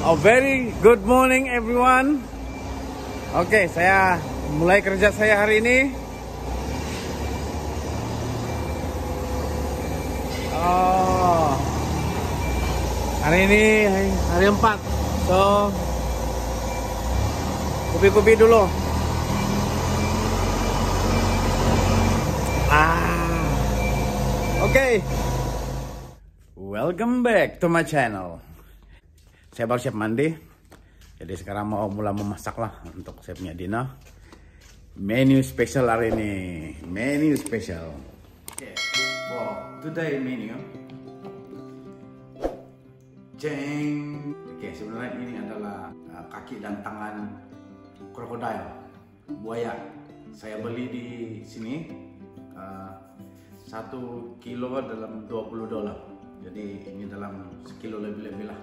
A very good morning everyone. Oke, saya mulai kerja saya hari ini. Oh. Hari ini hari 4. So kopi-kopi dulu. Ah. Oke. Okay. Welcome back to my channel. Saya baru siap mandi. Jadi sekarang mau mulai memasak lah untuk saya punya dinner. Menu spesial hari ini. Menu spesial. Okay. For today menu. Jeng. Oke, okay, sebenarnya ini adalah uh, kaki dan tangan krokodil, buaya. Saya beli di sini uh, satu kilo dalam 20 dolar jadi ini dalam sekilo lebih-lebih lah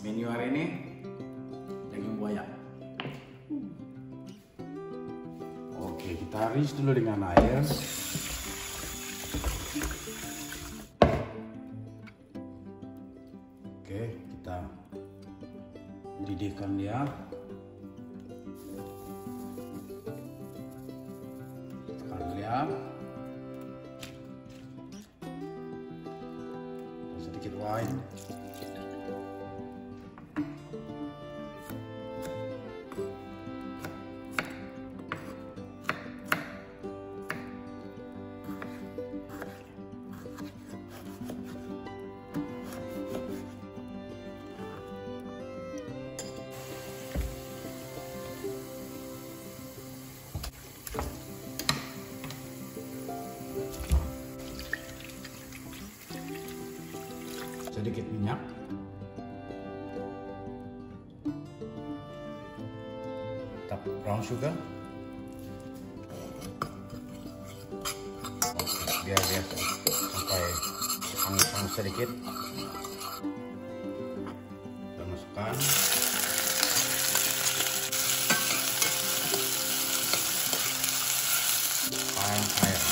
menu hari ini daging buaya. Oke kita rinse dulu dengan air. Oke kita didihkan dia tekan dia sedikit wine sedikit minyak. Brown sugar. Biar dia sampai hangus-hangus sedikit. Kita masukkan. Air air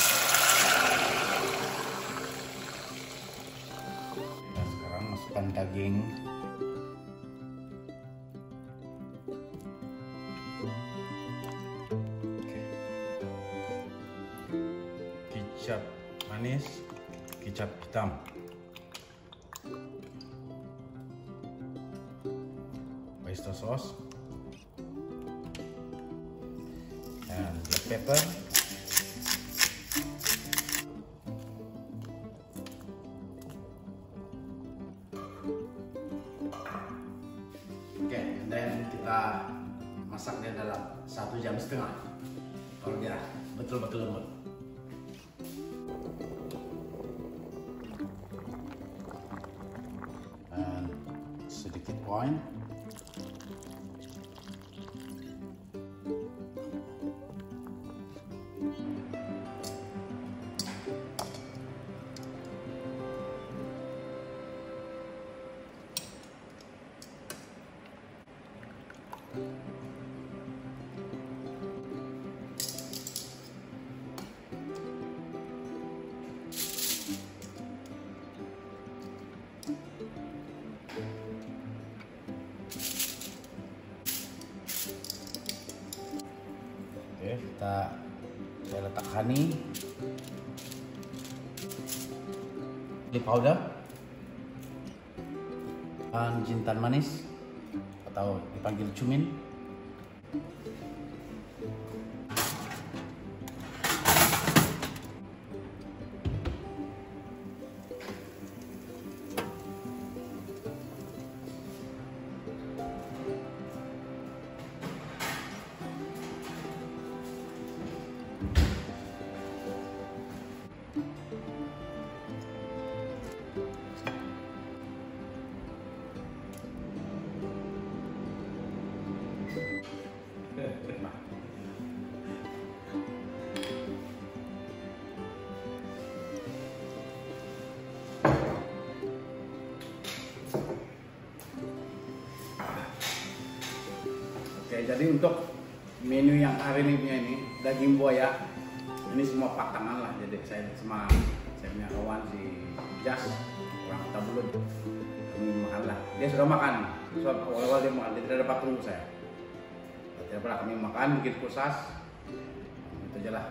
daging kicap manis kicap hitam. Oyster sauce. And black pepper satu jam setengah. Kalau dia betul-betul lembut. Sedikit wine kita saya letak honey. Di powder. Dan jintan manis atau dipanggil cumin Oke, jadi untuk menu yang hari ini punya ini daging buaya ini semua pakangan lah jadi saya sama saya punya kawan si Jas orang Tabulun kami makan lah. Dia sudah makan. So, awal-awal dia makan, dia tidak dapat tunggu saya. Tidak pernah kami makan, bikin kusas. Itu aja lah.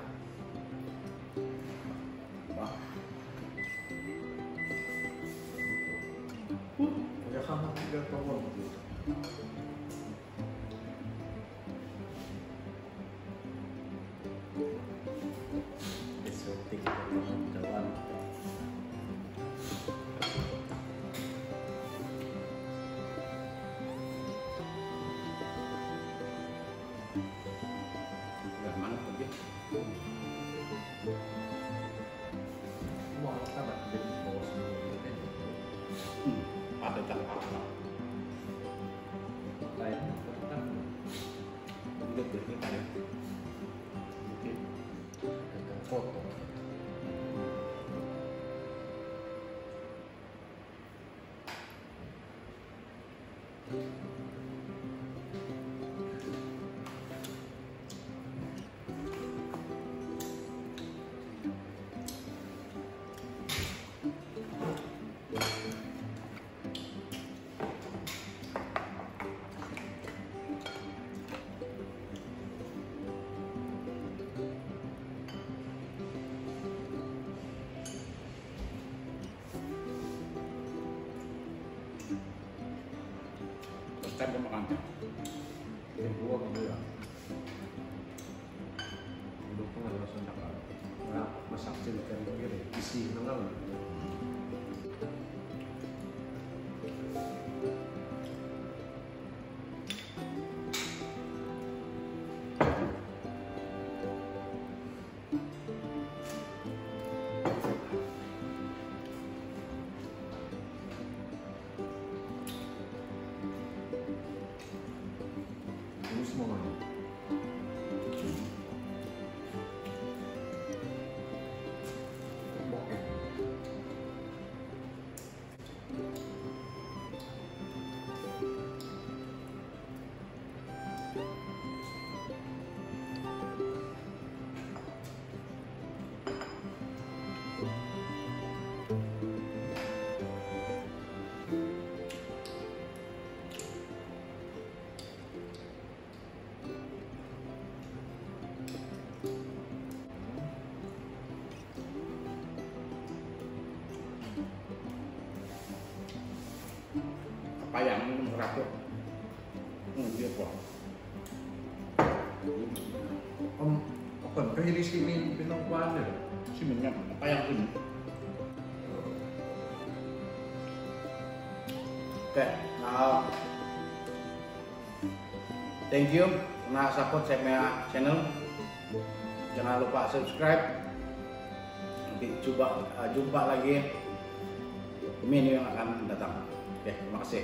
Wah, Kaya sama tiga tahun. Udah pergi? Mau apa jadi bos? Hmm, ada tak apa? Lain kan Udah tadi. ada foto. Terus saya makan. Yang dua kamu ya. Dulu pun ada rasa nak nak masak cilik kiri isi nengal. Payang ini merakyat. Hmm, dia kuah. Om, apa? Kahili sini pinang kuan ya. Si minyak payang ini. Oke, nah, thank you karena support saya channel. Jangan lupa subscribe. Nanti coba uh, jumpa lagi menu yang akan datang. Oke, terima kasih.